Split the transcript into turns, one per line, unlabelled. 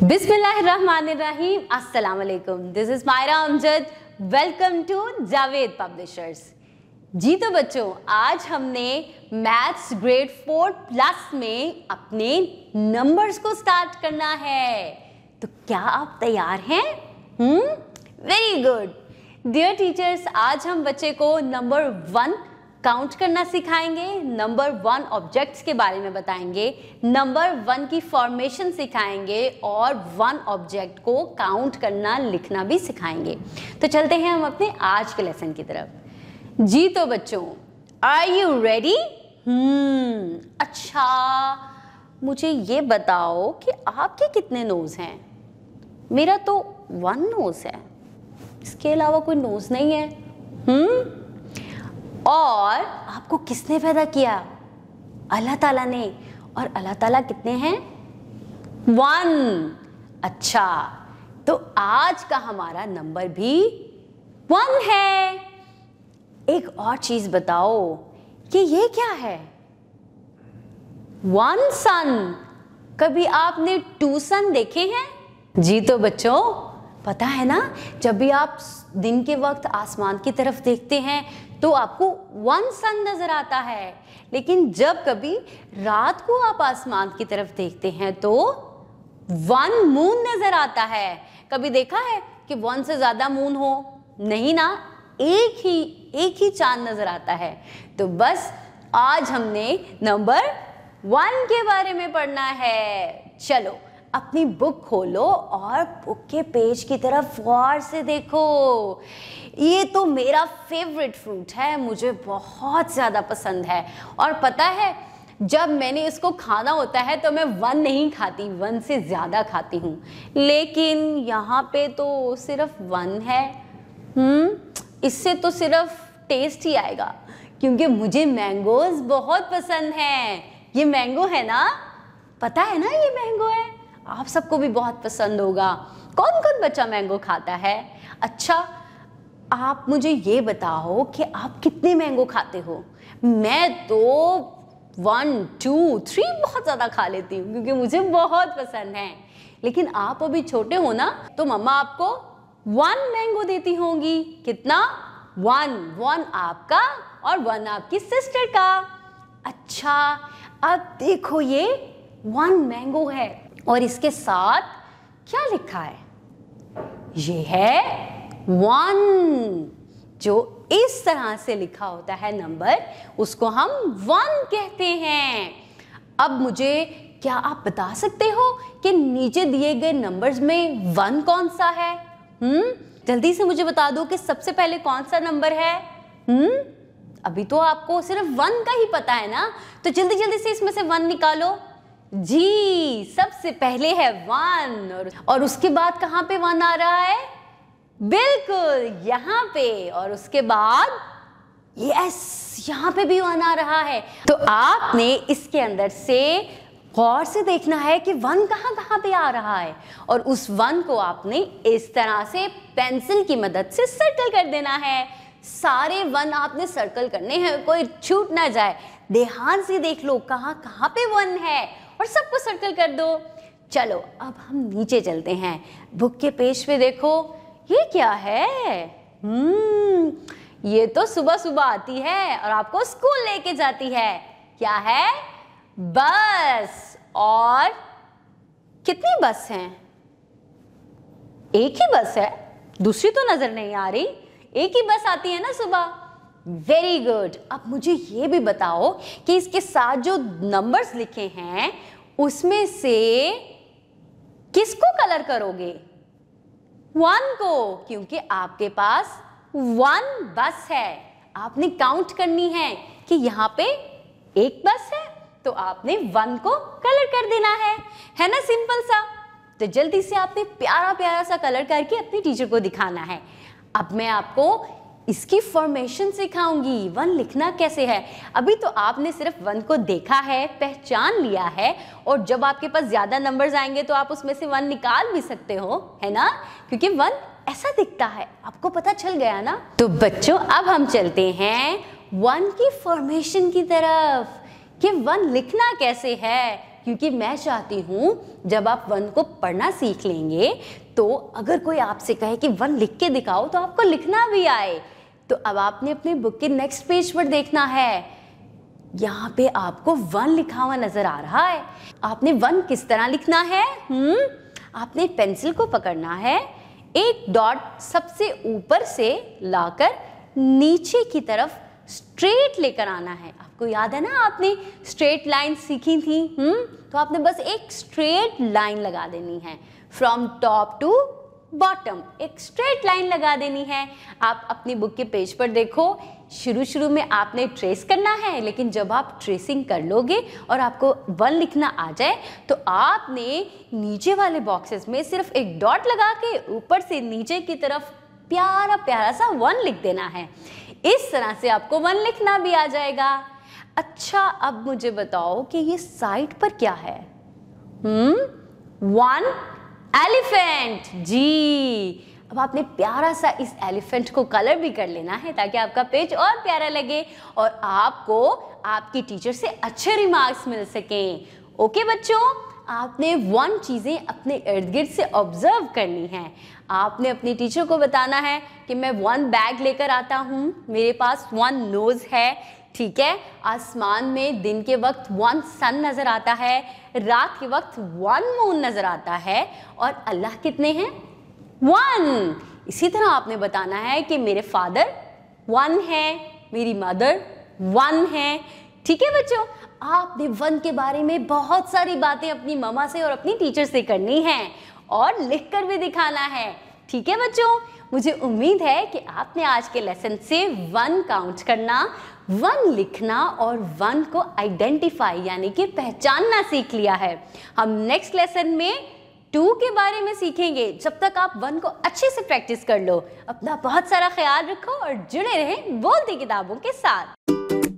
अस्सलाम this is Maira Amjad welcome to Javed publishers ji तो बच्चों, आज हमने मैथ्स ग्रेड फोर प्लस में अपने नंबर्स को स्टार्ट करना है। तो क्या आप तैयार हैं? वेरी गुड डियर टीचर्स आज हम बच्चे को नंबर वन काउंट करना सिखाएँगे नंबर वन ऑब्जेक्ट्स के बारे में बताएँगे नंबर वन की फॉर्मेशन सिखाएँगे और वन ऑब्जेक्ट को काउंट करना, लिखना भी सिखाएँगे। तो चलते हैं हम अपने आज के लेसन की तरफ़। जी तो बच्चों आर यू रेडी हम्म अच्छा मुझे ये बताओ कि आपके कितने नोज़ हैं? मेरा तो वन नोज़ है, इसके अलावा कोई नोज़ नहीं है। हम्म और आपको किसने पैदा किया? अल्लाह ताला ने। और अल्लाह ताला कितने हैं? वन। अच्छा तो आज का हमारा नंबर भी वन है। एक और चीज़ बताओ, कि ये क्या है? One sun. कभी आपने टू सन देखे हैं? जी तो बच्चों, पता है ना, जब भी आप दिन के वक्त आसमान की तरफ़ देखते हैं तो आपको वन सन नज़र आता है। लेकिन जब कभी रात को आप आसमान की तरफ़ देखते हैं तो वन मून नज़र आता है। कभी देखा है कि वन से ज़्यादा मून हो? नहीं ना, एक ही एक ही चाँद नज़र आता है। तो बस आज हमने नंबर वन के बारे में पढ़ना है। चलो अपनी बुक खोलो और बुक के पेज की तरफ़ गौर से देखो। ये तो मेरा फेवरेट फ्रूट है, मुझे बहुत ज़्यादा पसंद है। और पता है, जब मैंने इसको खाना होता है तो मैं वन नहीं खाती, वन से ज़्यादा खाती हूँ। लेकिन यहाँ पे तो सिर्फ़ वन है। हम्म इससे तो सिर्फ़ टेस्ट ही आएगा, क्योंकि मुझे मैंगोज बहुत पसंद हैं। ये मैंगो है ना? पता है ना ये मैंगो है? आप सबको भी बहुत पसंद होगा। कौन कौन बच्चा मैंगो खाता है? अच्छा आप मुझे ये बताओ कि आप कितने मैंगो खाते हो? मैं तो वन टू थ्री बहुत ज़्यादा खा लेती हूँ, क्योंकि मुझे बहुत पसंद है। लेकिन आप अभी छोटे हो ना तो मम्मा आपको वन मैंगो देती होंगी। कितना? वन वन आपका और वन आपकी सिस्टर का। अच्छा अब देखो ये वन मैंगो है। और इसके साथ क्या लिखा है? ये है वन जो इस तरह से लिखा होता है नंबर उसको हम वन कहते हैं। अब मुझे क्या आप बता सकते हो कि नीचे दिए गए नंबर्स में वन कौन सा है? हम्म? जल्दी से मुझे बता दो कि सबसे पहले कौन सा नंबर है? हम्म? अभी तो आपको सिर्फ़ वन का ही पता है ना? तो जल्दी जल्दी से इसमें से वन निकालो। जी सबसे पहले है वन और, और उसके बाद कहाँ पे वन आ रहा है? बिल्कुल यहाँ पे और उसके बाद यस यहाँ पे भी वन आ रहा है। तो आपने इसके अंदर से गौर से देखना है कि वन कहाँ कहाँ पे आ रहा है। और उस वन को आपने इस तरह से पेंसिल की मदद से सर्कल कर देना है। सारे वन आपने सर्कल करने हैं कोई छूट ना जाए। ध्यान से देख लो कहाँ कहाँ पे वन है? और सबको सर्कल कर दो। चलो, अब हम नीचे चलते हैं। बुक के पेज पे देखो, ये क्या है? हम्म ये तो सुबह सुबह आती है और आपको स्कूल लेके जाती है। क्या है? बस और कितनी बस हैं? एक ही बस है। दूसरी तो नज़र नहीं आ रही। एक ही बस आती है ना सुबह। वेरी गुड अब मुझे ये भी बताओ कि इसके साथ जो नंबर्स लिखे हैं, उसमें से किसको कलर करोगे? वन को, क्योंकि आपके पास वन बस है। आपने काउंट करनी है कि यहाँ पे एक बस है तो आपने वन को कलर कर देना है। है ना सिंपल सा? तो जल्दी से आपने प्यारा प्यारा सा कलर करके अपनी टीचर को दिखाना है। अब मैं आपको इसकी फॉर्मेशन सिखाऊँगी। वन लिखना कैसे है? अभी तो आपने सिर्फ़ वन को देखा है, पहचान लिया है, और जब आपके पास ज़्यादा नंबर्स आएँगे तो आप उसमें से वन निकाल भी सकते हो, है ना? क्योंकि वन ऐसा दिखता है। आपको पता चल गया ना? तो बच्चों, अब हम चलते हैं वन की फॉर्मेशन की तरफ़, कि वन लिखना कैसे है? क्योंकि मैं चाहती हूँ, जब आप वन को पढ़ना सीख लेंगे तो अगर कोई आपसे कहे कि वन लिख के दिखाओ तो आपको लिखना भी आए। तो अब आपने अपनी बुक के नेक्स्ट पेज पर देखना है। यहाँ पे आपको वन लिखा हुआ नज़र आ रहा है। आपने वन किस तरह लिखना है? हम्म आपने पेंसिल को पकड़ना है, एक डॉट सबसे ऊपर से लाकर नीचे की तरफ़ स्ट्रेट लेकर आना है। आपको याद है ना, आपने स्ट्रेट लाइन सीखी थी हम्म तो आपने बस एक स्ट्रेट लाइन लगा देनी है। फ्रॉम टॉप टू बॉटम एक स्ट्रेट लाइन लगा देनी है। आप अपनी बुक के पेज पर देखो शुरू शुरू में आपने ट्रेस करना है, लेकिन जब आप ट्रेसिंग कर लोगे और आपको वन लिखना आ जाए तो आपने नीचे वाले बॉक्सेस में सिर्फ़ एक डॉट लगा के ऊपर से नीचे की तरफ़ प्यारा प्यारा सा वन लिख देना है। इस तरह से आपको वन लिखना भी आ जाएगा। अच्छा अब मुझे बताओ कि ये साइड पर क्या है? Hmm one elephant. जी। अब आपने प्यारा सा इस एलिफेंट को कलर भी कर लेना है ताकि आपका पेज और प्यारा लगे और आपको आपकी टीचर से अच्छे रिमार्क्स मिल सकें। ओके बच्चों? आपने वन चीज़ें अपने इर्द गिर्द से ऑब्ज़र्व करनी है। आपने अपने टीचर को बताना है कि मैं वन बैग लेकर आता हूँ, मेरे पास वन नोज़ है, ठीक है? आसमान में दिन के वक्त वन सन नज़र आता है, रात के वक्त वन मून नज़र आता है, और अल्लाह कितने हैं? वन इसी तरह आपने बताना है कि मेरे फादर वन है, मेरी मदर वन है। ठीक है बच्चों? आपने वन के बारे में बहुत सारी बातें अपनी ममा से और अपनी टीचर से करनी है और लिख कर भी दिखाना है। ठीक है बच्चों? मुझे उम्मीद है कि आपने आज के लेसन से वन काउंट करना वन लिखना और वन को आइडेंटिफाई यानी कि पहचानना सीख लिया है। हम नेक्स्ट लेसन में टू के बारे में सीखेंगे। जब तक आप वन को अच्छे से प्रैक्टिस कर लो, अपना बहुत सारा ख्याल रखो और जुड़े रहें बोलती किताबों के साथ।